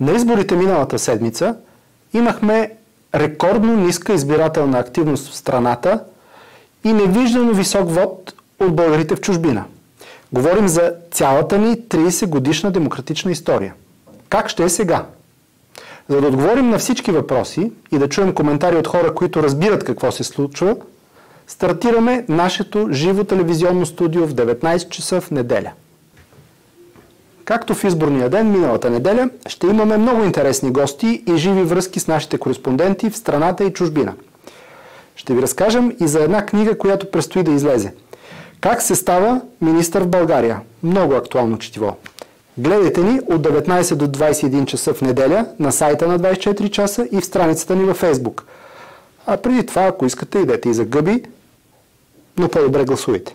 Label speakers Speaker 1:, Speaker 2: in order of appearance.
Speaker 1: На изборите миналата седмица имахме рекордно ниска избирателна активност в страната и невиждано висок вод от българите в чужбина. Говорим за цялата ни 30 годишна демократична история. Как ще е сега? За да отговорим на всички въпроси и да чуем коментари от хора, които разбират какво се случва, стартираме нашето живо телевизионно студио в 19 часа в неделя. Както в изборния ден, миналата неделя, ще имаме много интересни гости и живи връзки с нашите кореспонденти в страната и чужбина. Ще ви разкажем и за една книга, която предстои да излезе. Как се става министър в България? Много актуално четиво. Гледайте ни от 19 до 21 часа в неделя на сайта на 24 часа и в страницата ни във Фейсбук. А преди това, ако искате, идете и за гъби, но по-добре гласувайте.